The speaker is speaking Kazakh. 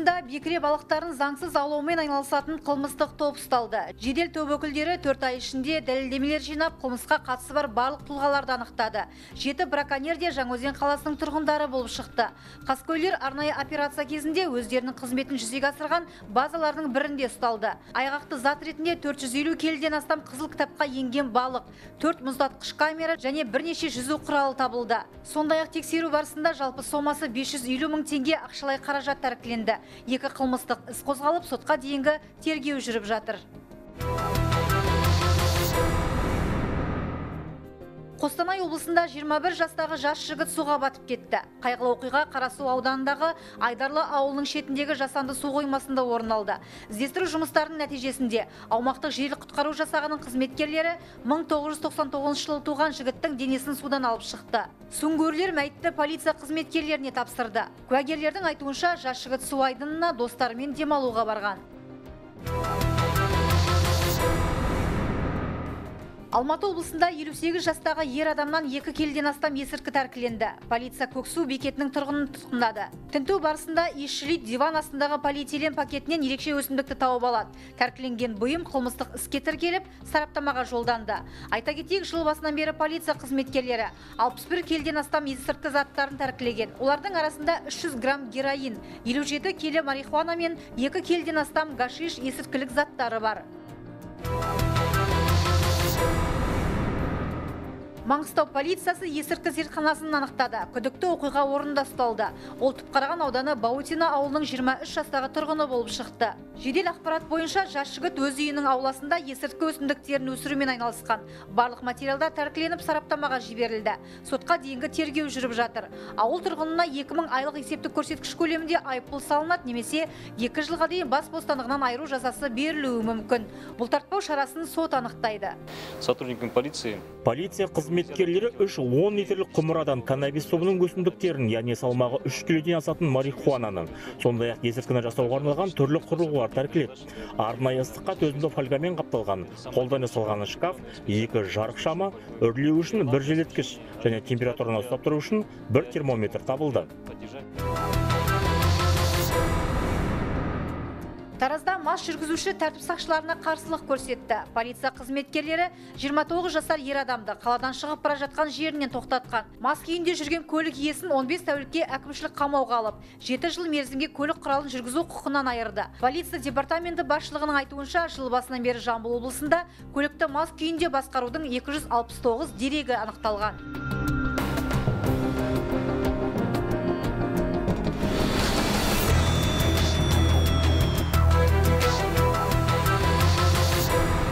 облысында бекіре балықтарын заңсыз аулаумен айналысатын қылмыстық топ ұсталды. Жедел топ өкілдері 4 ай ішінде дәлелдемелер жинап, қылмысқа қатысы бар барлық тұлғаларды анықтады. Жеті браконьер де Жаңаөзен қаласының тұрғындары болып шықты. Қаскөйлер арнайы операция кезінде өздерінің қызметін жүзеге асырған базалардың бірінде ұсталды. Айғақты зат ретінде 450 келіден астам қызыл кітапқа енген балық, 4 мұздатқыш камера және бірнеше жүзу құралы табылды. Сондай-ақ тексеру барысында жалпы сомасы 550 мың теңге ақшалай қаражат тәркіленді. Екі қылмыстық іс қозғалып, сотқа дейінгі тергеу жүріп жатыр. Қостанай облысында 21 жастағы жас жігіт суға батып кетті. Қайғылы оқиға Қарасу ауданындағы Айдарлы ауылының шетіндегі жасанды су қоймасында орын алды. Іздестіру жұмыстарының нәтижесінде аумақтық жедел құтқару жасағының қызметкерлері 1999 жылы туған жігіттің денесін судан алып шықты. Сүңгуірлер мәйітті полиция қызметкерлеріне тапсырды. Куәгерлердің айтуынша жас жігіт су айдынына достарымен демалуға барған. Алматы облысында 58 жастағы ер адамнан екі келден астам есірткі тәркіленді. Полиция Көксу бекетінің тұрғынын тұтқындады. Тінту барысында иісшілейт диван астындағы полиэтилен пакетінен ерекше өсімдікті тауып алады. Тәркіленген бұйым қылмыстық іске тіркеліп, сараптамаға жолданды. Айта кетейік, жыл басынан бері полиция қызметкерлері 61 келден астам есірткі заттарын тәркілеген. Олардың арасында 300 грамм героин, 57 келі марихуана мен 2 келден астам гашиш есірткілік заттары бар. Маңғыстау полициясы есірткі зертханасын анықтады. Күдікті оқиға орнында ұсталды. Ол Түпқараған ауданы Баутина ауылының 23 жастағы тұрғыны болып шықты. Жедел ақпарат бойынша жас жігіт өз үйінің ауласында есірткі өсімдіктерін өсірумен айналысқан. Барлық материалдар тәркіленіп сараптамаға жіберілді. Сотқа дейінгі тергеу жүріп жатыр. Ауыл тұрғынына 2000 айлық есептік көрсеткіш көлемінде айыппұл салынады немесе 2 жылға дейін бас бостандығынан айыру жазасы берілуі мүмкін. Бұлтартпау шарасын сот анықтайды. сотрудниками полиции Полиция қызметкерлері үш 10 литрлік құмырадан каннабис тобының өсімдіктерін, яғни салмағы 3 килоден асатын марихуананы, сондай-ақ есірткіні жасауға арналған түрлі құрылғылар тәркіледі. Арнайы ыстыққа төзімді фольгамен қапталған, қолдан жасалған шкаф, екі жарық шамы, үрлеу үшін бір желеткіш және температураны ұстап тұру үшін бір термометр табылды. Таразда мас жүргізуші тәртіп сақшыларына қарсылық көрсетті. Полиция қызметкерлері 29 жасар ер адамды қаладан шығып бара жатқан жерінен тоқтатқан. Мас күйінде жүрген көлік иесін 15 тәулікке әкімшілік қамауға алып, 7 жыл мерзімге көлік құралын жүргізу құқығынан айырды. Полиция департаменті басшылығының айтуынша, жыл басынан бері Жамбыл облысында көлікті мас күйінде басқарудың 269 дерегі анықталған.